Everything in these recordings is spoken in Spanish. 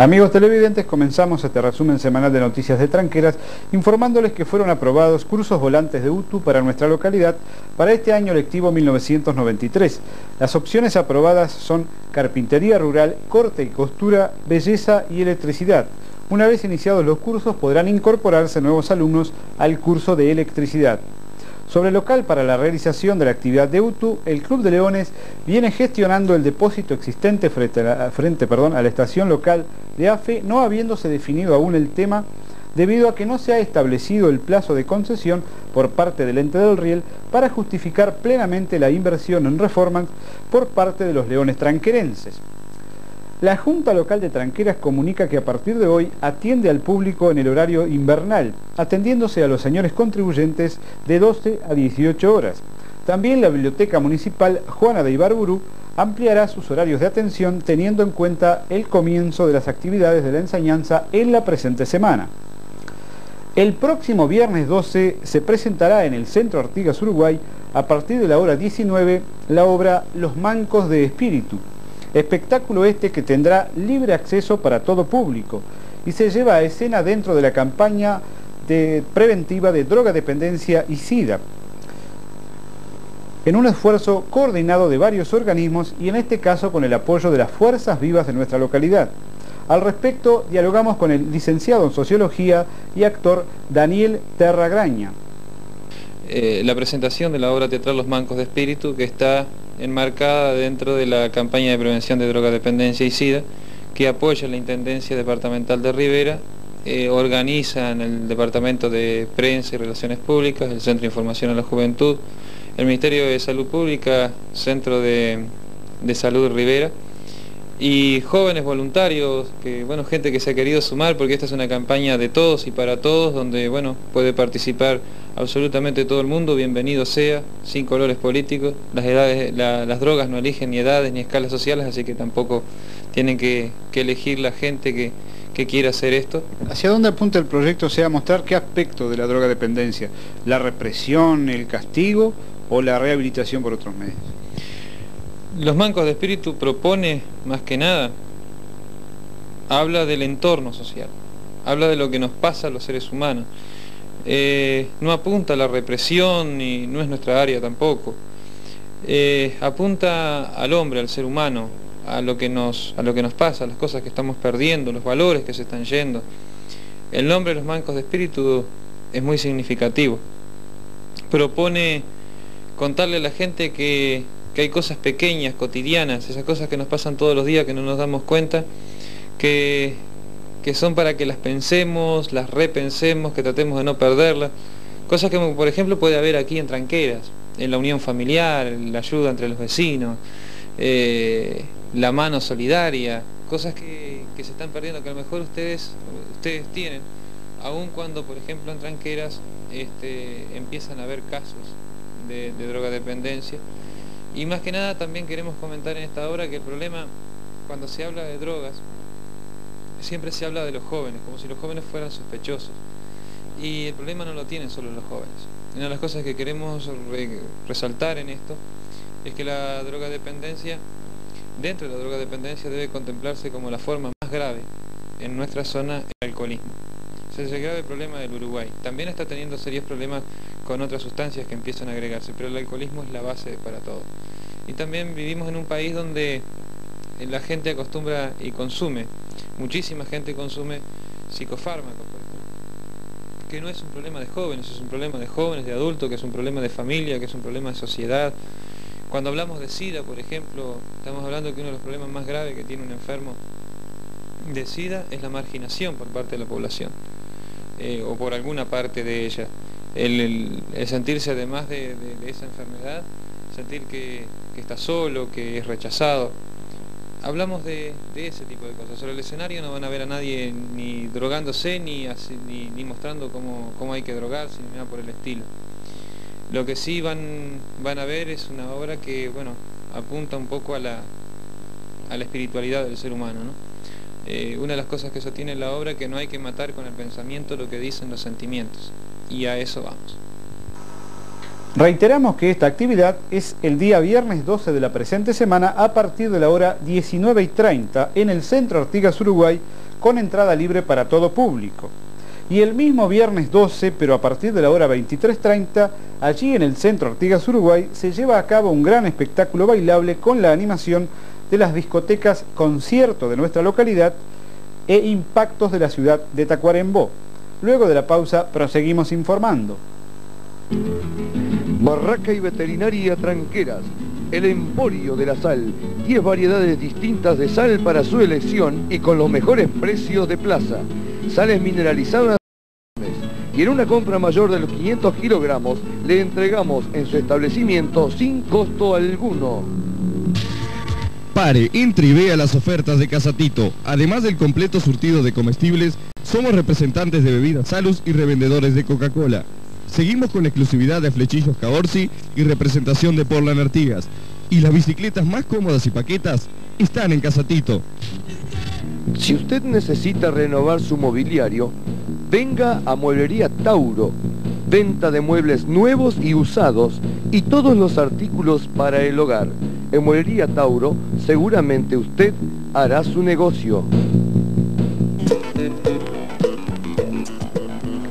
Amigos televidentes, comenzamos este resumen semanal de noticias de Tranqueras informándoles que fueron aprobados cursos volantes de UTU para nuestra localidad para este año lectivo 1993. Las opciones aprobadas son carpintería rural, corte y costura, belleza y electricidad. Una vez iniciados los cursos podrán incorporarse nuevos alumnos al curso de electricidad. Sobre el local para la realización de la actividad de UTU, el Club de Leones viene gestionando el depósito existente frente, a la, estación local de AFE, no habiéndose definido aún el tema debido a que no se ha establecido el plazo de concesión por parte del ente del riel para justificar plenamente la inversión en reformas por parte de los leones tranquerenses. La Junta Local de Tranqueras comunica que a partir de hoy atiende al público en el horario invernal, atendiéndose a los señores contribuyentes de 12 a 18 horas. También la Biblioteca Municipal Juana de Ibarburu ampliará sus horarios de atención teniendo en cuenta el comienzo de las actividades de la enseñanza en la presente semana. El próximo viernes 12 se presentará en el Centro Artigas Uruguay, a partir de la hora 19, la obra Los Mancos de Espíritu, Espectáculo este que tendrá libre acceso para todo público y se lleva a escena dentro de la campaña de preventiva de droga dependencia y SIDA, en un esfuerzo coordinado de varios organismos y en este caso con el apoyo de las fuerzas vivas de nuestra localidad. Al respecto, dialogamos con el licenciado en Sociología y actor Daniel Terragraña. Eh, la presentación de la obra teatral Los Mancos de Espíritu, que está enmarcada dentro de la campaña de prevención de drogadependencia y SIDA, que apoya la Intendencia Departamental de Rivera, eh, organiza en el Departamento de Prensa y Relaciones Públicas, el Centro de Información a la Juventud, el Ministerio de Salud Pública, Centro de, de Salud Rivera, y jóvenes voluntarios, que bueno, gente que se ha querido sumar porque esta es una campaña de todos y para todos, donde bueno, puede participar absolutamente todo el mundo, bienvenido sea, sin colores políticos, las edades, las drogas no eligen ni edades ni escalas sociales, así que tampoco tienen que, elegir la gente que, que quiera hacer esto. ¿Hacia dónde apunta el proyecto? O sea, mostrar qué aspecto de la droga dependencia, la represión, el castigo o la rehabilitación por otros medios. Los Mancos de Espíritu propone, más que nada, habla del entorno social, habla de lo que nos pasa a los seres humanos. Eh, no apunta a la represión y no es nuestra área tampoco. Eh, apunta al hombre, al ser humano, a lo, que nos, a lo que nos pasa, a las cosas que estamos perdiendo, los valores que se están yendo. El nombre de los Mancos de Espíritu es muy significativo. Propone contarle a la gente que que hay cosas pequeñas, cotidianas, esas cosas que nos pasan todos los días que no nos damos cuenta, que, que son para que las pensemos, las repensemos, que tratemos de no perderlas. Cosas que, por ejemplo, puede haber aquí en Tranqueras, en la unión familiar, la ayuda entre los vecinos, eh, la mano solidaria, cosas que, que, se están perdiendo, que a lo mejor ustedes, ustedes tienen, aun cuando, por ejemplo, en Tranqueras este, empiezan a haber casos de, de drogadependencia. Y más que nada también queremos comentar en esta obra que el problema, cuando se habla de drogas, siempre se habla de los jóvenes, como si los jóvenes fueran sospechosos. Y el problema no lo tienen solo los jóvenes. Una de las cosas que queremos resaltar en esto es que la drogadependencia, dentro de la drogadependencia debe contemplarse como la forma más grave en nuestra zona el alcoholismo. Ese es el grave problema del Uruguay. También está teniendo serios problemas con otras sustancias que empiezan a agregarse, pero el alcoholismo es la base para todo. Y también vivimos en un país donde la gente acostumbra y consume, muchísima gente consume psicofármacos, por ejemplo, que no es un problema de jóvenes, es un problema de jóvenes, de adultos, que es un problema de familia, que es un problema de sociedad. Cuando hablamos de SIDA, por ejemplo, estamos hablando que uno de los problemas más graves que tiene un enfermo de SIDA es la marginación por parte de la población, eh, o por alguna parte de ella el, sentirse además de, esa enfermedad, sentir que, está solo, que es rechazado. Hablamos de, ese tipo de cosas. Sobre el escenario no van a ver a nadie ni drogándose, ni, ni, mostrando cómo, hay que drogarse, ni nada por el estilo. Lo que sí van, van a ver es una obra que, bueno, apunta un poco a la, a la espiritualidad del ser humano, eh, una de las cosas que sostiene la obra es que no hay que matar con el pensamiento lo que dicen los sentimientos y a eso vamos. Reiteramos que esta actividad es el día viernes 12 de la presente semana a partir de la hora 19 y 30 en el Centro Artigas Uruguay con entrada libre para todo público. Y el mismo viernes 12, pero a partir de la hora 23.30, allí en el centro Artigas Uruguay, se lleva a cabo un gran espectáculo bailable con la animación de las discotecas Concierto de nuestra localidad e Impactos de la ciudad de Tacuarembó. Luego de la pausa proseguimos informando. Barraca y Veterinaria Tranqueras, el emporio de la sal, 10 variedades distintas de sal para su elección y con los mejores precios de plaza. Sales mineralizadas y en una compra mayor de los 500 kilogramos le entregamos en su establecimiento sin costo alguno. Pare, entre y vea las ofertas de Casatito. Además del completo surtido de comestibles, somos representantes de bebidas Salus y revendedores de Coca-Cola. Seguimos con exclusividad de flechillos Caorsi y representación de Porlan Artigas. Y las bicicletas más cómodas y paquetas están en Casatito. Si usted necesita renovar su mobiliario, venga a Mueblería Tauro. Venta de muebles nuevos y usados y todos los artículos para el hogar. En Mueblería Tauro seguramente usted hará su negocio.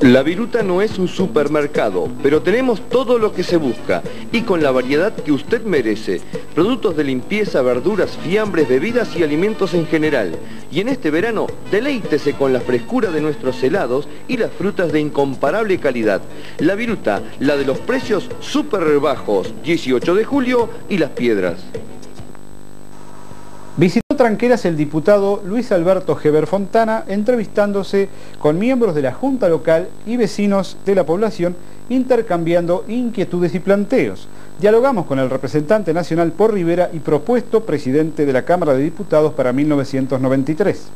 La Viruta no es un supermercado, pero tenemos todo lo que se busca y con la variedad que usted merece. Productos de limpieza, verduras, fiambres, bebidas y alimentos en general. Y en este verano, deleítese con la frescura de nuestros helados y las frutas de incomparable calidad. La Viruta, la de los precios súper bajos, 18 de julio y Las Piedras. Tranqueras el diputado Luis Alberto Geber Fontana entrevistándose con miembros de la Junta Local y vecinos de la población intercambiando inquietudes y planteos. Dialogamos con el representante nacional por Rivera y propuesto presidente de la Cámara de Diputados para 1993.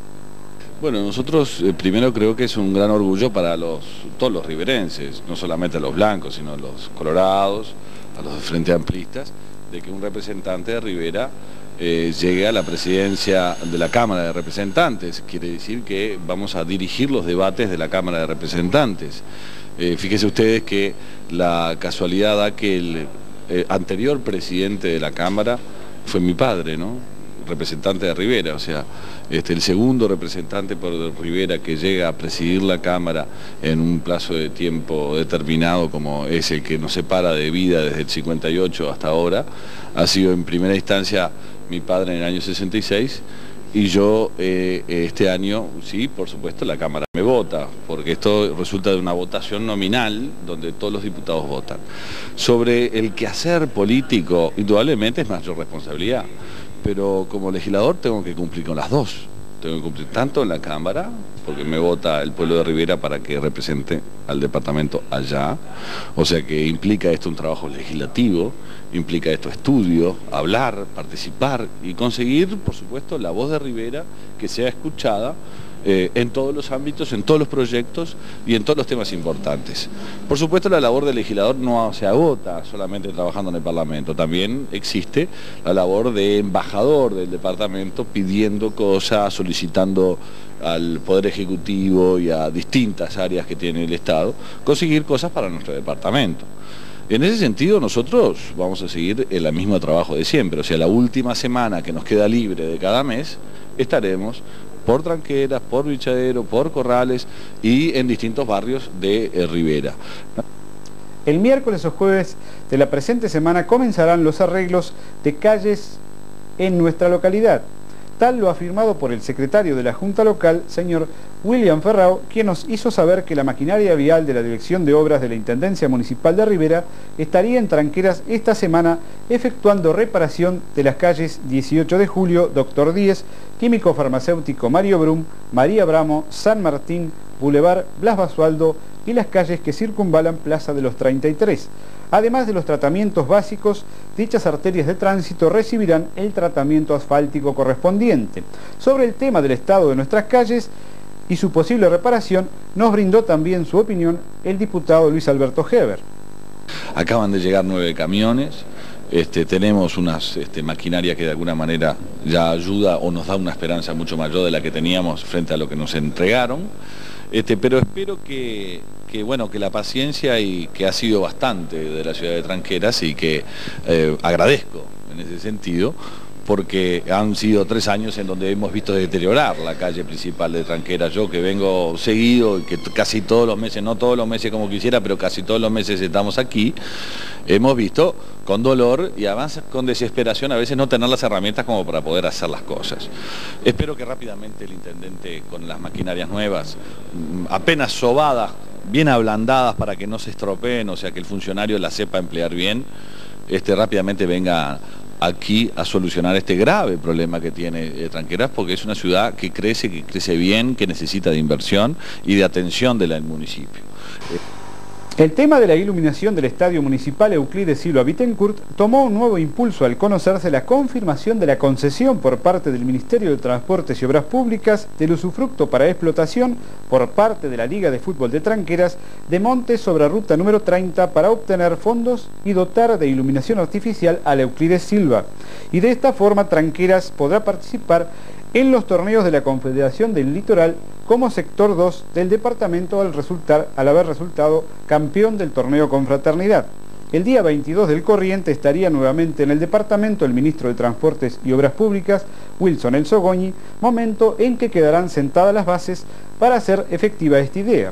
Bueno, nosotros eh, primero creo que es un gran orgullo para los, todos los riverenses, no solamente a los blancos, sino a los colorados, a los de Frente Amplistas, de que un representante de Rivera eh, llegue a la presidencia de la Cámara de Representantes. Quiere decir que vamos a dirigir los debates de la Cámara de Representantes. Eh, fíjense ustedes que la casualidad da que el eh, anterior presidente de la Cámara fue mi padre, ¿no? Representante de Rivera, o sea, este, el segundo representante por Rivera que llega a presidir la Cámara en un plazo de tiempo determinado como es el que nos separa de vida desde el 58 hasta ahora, ha sido en primera instancia mi padre en el año 66 y yo eh, este año, sí, por supuesto, la Cámara me vota, porque esto resulta de una votación nominal donde todos los diputados votan. Sobre el quehacer político, indudablemente es mayor responsabilidad, pero como legislador tengo que cumplir con las dos. Tengo que cumplir tanto en la Cámara, porque me vota el pueblo de Rivera para que represente al departamento allá, o sea que implica esto un trabajo legislativo, implica esto estudio, hablar, participar y conseguir, por supuesto, la voz de Rivera que sea escuchada eh, en todos los ámbitos, en todos los proyectos y en todos los temas importantes. Por supuesto, la labor del legislador no se agota solamente trabajando en el Parlamento, también existe la labor de embajador del departamento pidiendo cosas, solicitando al Poder Ejecutivo y a distintas áreas que tiene el Estado, conseguir cosas para nuestro departamento. En ese sentido nosotros vamos a seguir el mismo trabajo de siempre, o sea, la última semana que nos queda libre de cada mes, estaremos por Tranqueras, por Bichadero, por Corrales y en distintos barrios de eh, Rivera. El miércoles o jueves de la presente semana comenzarán los arreglos de calles en nuestra localidad. Tal lo afirmado por el secretario de la Junta Local, señor William Ferrao, quien nos hizo saber que la maquinaria vial de la Dirección de Obras de la Intendencia Municipal de Rivera estaría en Tranqueras esta semana efectuando reparación de las calles 18 de Julio, Doctor Díez, Químico Farmacéutico Mario Brum, María Bramo, San Martín, Boulevard Blas Basualdo y las calles que circunvalan Plaza de los 33. Además de los tratamientos básicos, dichas arterias de tránsito recibirán el tratamiento asfáltico correspondiente. Sobre el tema del estado de nuestras calles, y su posible reparación, nos brindó también su opinión el diputado Luis Alberto Heber. Acaban de llegar nueve camiones, este, tenemos unas este, maquinaria que de alguna manera ya ayuda o nos da una esperanza mucho mayor de la que teníamos frente a lo que nos entregaron, este, pero espero que, bueno, que la paciencia y que ha sido bastante de la ciudad de Tranqueras y que eh, agradezco en ese sentido, porque han sido tres años en donde hemos visto deteriorar la calle principal de Tranquera. Yo que vengo seguido y que casi todos los meses, no todos los meses como quisiera, pero casi todos los meses estamos aquí, hemos visto con dolor y además con desesperación a veces no tener las herramientas como para poder hacer las cosas. Espero que rápidamente el intendente con las maquinarias nuevas, mm, apenas sobadas, bien ablandadas para que no se estropeen, o sea que el funcionario la sepa emplear bien, este, rápidamente venga aquí a solucionar este grave problema que tiene eh, Tranqueras porque es una ciudad que crece, que crece bien, que necesita de inversión y de atención del municipio. El tema de la iluminación del Estadio Municipal Euclides Silva Bittencourt tomó un nuevo impulso al conocerse la confirmación de la concesión por parte del Ministerio de Transportes y Obras Públicas del usufructo para explotación por parte de la Liga de Fútbol de Tranqueras de Montes sobre ruta número 30 para obtener fondos y dotar de iluminación artificial a Euclides Silva. Y de esta forma Tranqueras podrá participar en los torneos de la Confederación del Litoral como sector 2 del departamento al, resultar, al haber resultado campeón del torneo Confraternidad. El día 22 del corriente estaría nuevamente en el departamento el ministro de Transportes y Obras Públicas, Wilson El Sogoñi, momento en que quedarán sentadas las bases para hacer efectiva esta idea.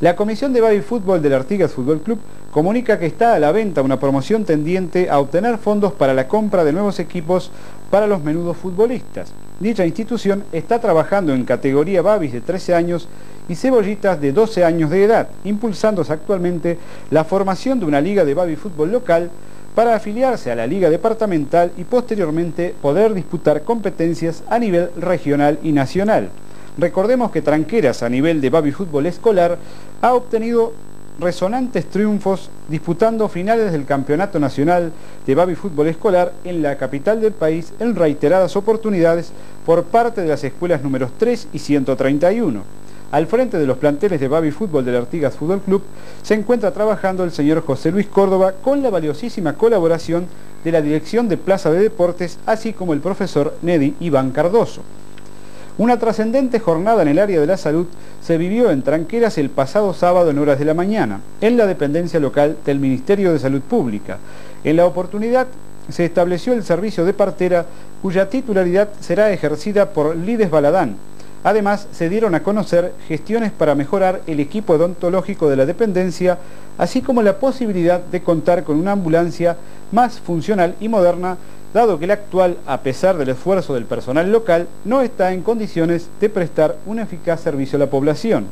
La Comisión de Baby Fútbol del Artigas Fútbol Club comunica que está a la venta una promoción tendiente a obtener fondos para la compra de nuevos equipos para los menudos futbolistas. Dicha institución está trabajando en categoría babis de 13 años y cebollitas de 12 años de edad, impulsándose actualmente la formación de una liga de baby fútbol local para afiliarse a la liga departamental y posteriormente poder disputar competencias a nivel regional y nacional. Recordemos que Tranqueras a nivel de baby fútbol escolar ha obtenido resonantes triunfos disputando finales del Campeonato Nacional de Baby Fútbol Escolar en la capital del país en reiteradas oportunidades por parte de las escuelas números 3 y 131. Al frente de los planteles de Baby Fútbol del Artigas Fútbol Club se encuentra trabajando el señor José Luis Córdoba con la valiosísima colaboración de la Dirección de Plaza de Deportes, así como el profesor Nedi Iván Cardoso. Una trascendente jornada en el área de la salud se vivió en Tranqueras el pasado sábado en horas de la mañana, en la dependencia local del Ministerio de Salud Pública. En la oportunidad se estableció el servicio de partera cuya titularidad será ejercida por Lides Baladán. Además, se dieron a conocer gestiones para mejorar el equipo odontológico de la dependencia, así como la posibilidad de contar con una ambulancia más funcional y moderna dado que el actual, a pesar del esfuerzo del personal local, no está en condiciones de prestar un eficaz servicio a la población.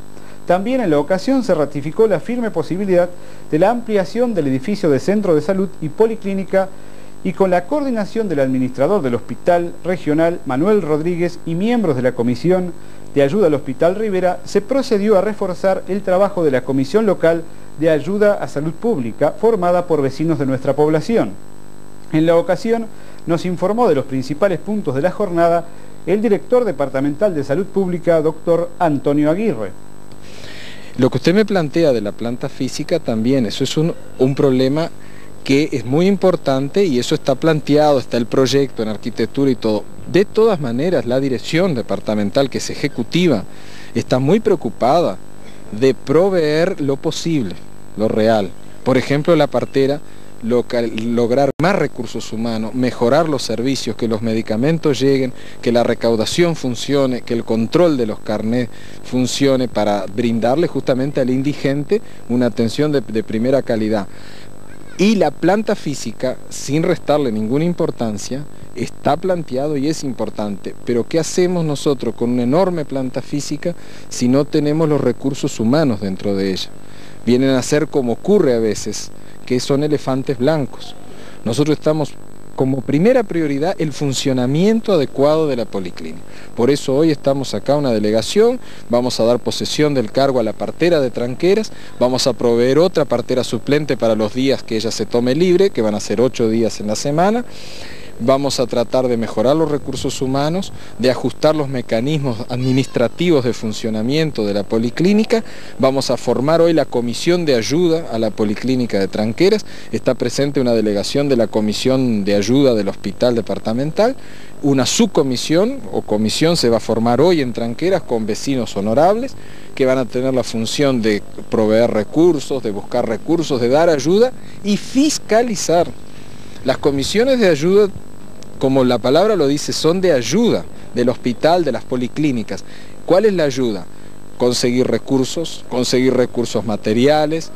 También en la ocasión se ratificó la firme posibilidad de la ampliación del edificio de centro de salud y policlínica y con la coordinación del administrador del Hospital Regional, Manuel Rodríguez, y miembros de la Comisión de Ayuda al Hospital Rivera, se procedió a reforzar el trabajo de la Comisión Local de Ayuda a Salud Pública, formada por vecinos de nuestra población. En la ocasión, nos informó de los principales puntos de la jornada el director departamental de Salud Pública, doctor Antonio Aguirre. Lo que usted me plantea de la planta física también, eso es un, problema que es muy importante y eso está planteado, está el proyecto en arquitectura y todo. De todas maneras, la dirección departamental que es ejecutiva está muy preocupada de proveer lo posible, lo real. Por ejemplo, la partera lograr más recursos humanos, mejorar los servicios, que los medicamentos lleguen, que la recaudación funcione, que el control de los carnets funcione para brindarle justamente al indigente una atención de, de primera calidad. Y la planta física, sin restarle ninguna importancia, está planteado y es importante, pero ¿qué hacemos nosotros con una enorme planta física si no tenemos los recursos humanos dentro de ella? Vienen a ser como ocurre a veces, que son elefantes blancos. Nosotros estamos como primera prioridad el funcionamiento adecuado de la policlínica. Por eso hoy estamos acá una delegación, vamos a dar posesión del cargo a la partera de tranqueras, vamos a proveer otra partera suplente para los días que ella se tome libre, que van a ser ocho días en la semana, vamos a tratar de mejorar los recursos humanos, de ajustar los mecanismos administrativos de funcionamiento de la policlínica, vamos a formar hoy la comisión de ayuda a la policlínica de Tranqueras, está presente una delegación de la comisión de ayuda del hospital departamental, una subcomisión o comisión se va a formar hoy en Tranqueras con vecinos honorables que van a tener la función de proveer recursos, de buscar recursos, de dar ayuda y fiscalizar. Las comisiones de ayuda como la palabra lo dice, son de ayuda del hospital, de las policlínicas. ¿Cuál es la ayuda? Conseguir recursos, conseguir recursos materiales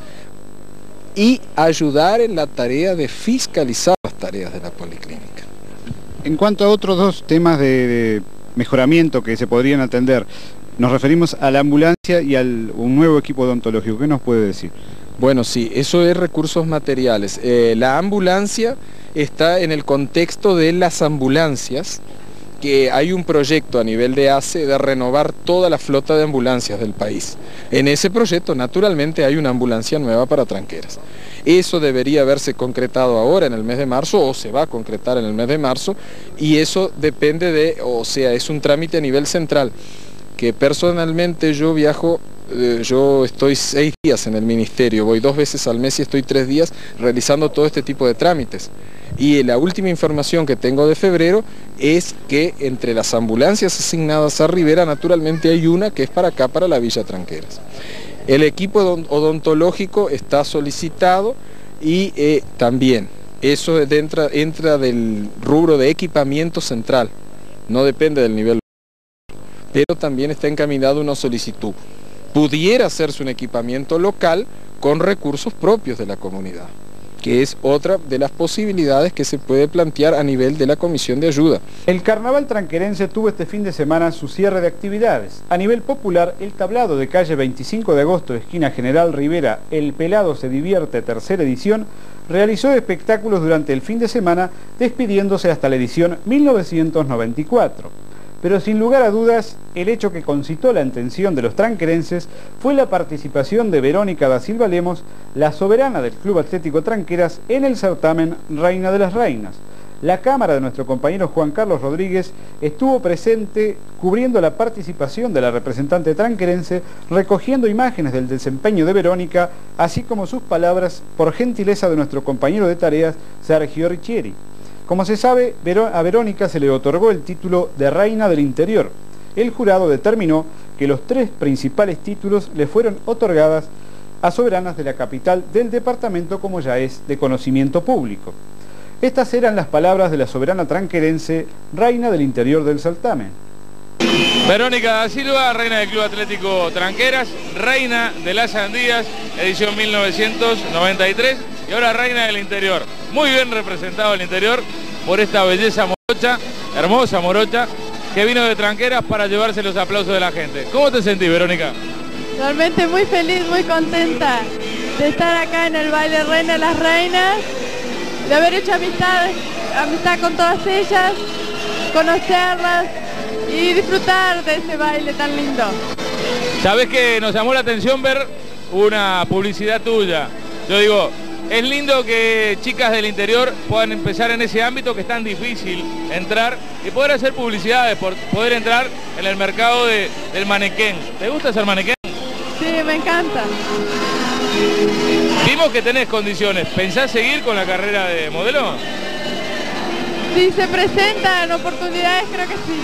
y ayudar en la tarea de fiscalizar las tareas de la policlínica. En cuanto a otros dos temas de, mejoramiento que se podrían atender, nos referimos a la ambulancia y a un nuevo equipo odontológico. ¿Qué nos puede decir? Bueno, sí, eso es recursos materiales. Eh, la ambulancia está en el contexto de las ambulancias, que hay un proyecto a nivel de ACE de renovar toda la flota de ambulancias del país. En ese proyecto, naturalmente, hay una ambulancia nueva para tranqueras. Eso debería haberse concretado ahora en el mes de marzo o se va a concretar en el mes de marzo y eso depende de, o sea, es un trámite a nivel central que personalmente yo viajo eh, yo estoy seis días en el ministerio, voy dos veces al mes y estoy tres días realizando todo este tipo de trámites. Y la última información que tengo de febrero es que entre las ambulancias asignadas a Rivera, naturalmente hay una que es para acá, para la Villa Tranqueras. El equipo odontológico está solicitado y eh, también eso entra, entra del rubro de equipamiento central, no depende del nivel, pero también está encaminado una solicitud. Pudiera hacerse un equipamiento local con recursos propios de la comunidad que es otra de las posibilidades que se puede plantear a nivel de la Comisión de Ayuda. El Carnaval Tranquerense tuvo este fin de semana su cierre de actividades. A nivel popular, el tablado de calle 25 de agosto, esquina General Rivera, El Pelado se divierte, tercera edición, realizó espectáculos durante el fin de semana, despidiéndose hasta la edición 1994 pero sin lugar a dudas, el hecho que concitó la atención de los tranquerenses fue la participación de Verónica da Silva Lemos, la soberana del Club Atlético Tranqueras, en el certamen Reina de las Reinas. La cámara de nuestro compañero Juan Carlos Rodríguez estuvo presente cubriendo la participación de la representante tranquerense, recogiendo imágenes del desempeño de Verónica, así como sus palabras por gentileza de nuestro compañero de tareas, Sergio Riccieri. Como se sabe, a Verónica se le otorgó el título de Reina del Interior. El jurado determinó que los tres principales títulos le fueron otorgadas a soberanas de la capital del departamento como ya es de conocimiento público. Estas eran las palabras de la soberana tranquerense, reina del interior del Saltamen. Verónica Silva, reina del Club Atlético Tranqueras, reina de las Andías, edición 1993 y ahora reina del interior. Muy bien representado el interior por esta belleza morocha, hermosa morocha, que vino de tranqueras para llevarse los aplausos de la gente. ¿Cómo te sentís, Verónica? Realmente muy feliz, muy contenta de estar acá en el baile Reina de las Reinas, de haber hecho amistad, amistad con todas ellas, conocerlas y disfrutar de ese baile tan lindo. Sabes que nos llamó la atención ver una publicidad tuya. Yo digo, es lindo que chicas del interior puedan empezar en ese ámbito que es tan difícil entrar y poder hacer publicidades, poder entrar en el mercado del manequén. ¿Te gusta ser manequén? Sí, me encanta. Vimos que tenés condiciones. ¿Pensás seguir con la carrera de modelo? Si se presentan oportunidades, creo que sí.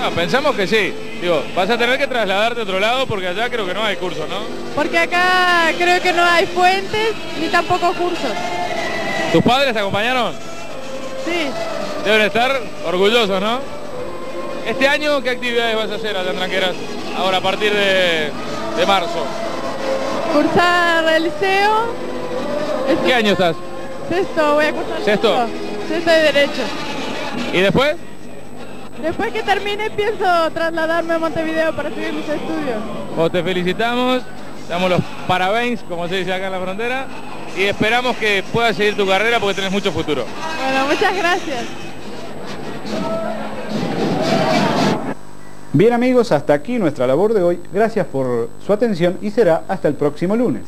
No, pensamos que sí. Digo, vas a tener que trasladarte a otro lado porque allá creo que no hay cursos, ¿no? Porque acá creo que no hay fuentes ni tampoco cursos. ¿Tus padres te acompañaron? Sí. Deben estar orgullosos, ¿no? Este año, ¿qué actividades vas a hacer allá en Tranqueras? Ahora, a partir de, marzo. Cursar el liceo. ¿Qué año estás? Sexto, voy a cursar ¿Sexto? Sexto de Derecho. ¿Y después? Después que termine pienso trasladarme a Montevideo para seguir mis estudios. Pues te felicitamos, damos los parabéns, como se dice acá en la frontera, y esperamos que puedas seguir tu carrera porque tenés mucho futuro. Bueno, muchas gracias. Bien amigos, hasta aquí nuestra labor de hoy. Gracias por su atención y será hasta el próximo lunes.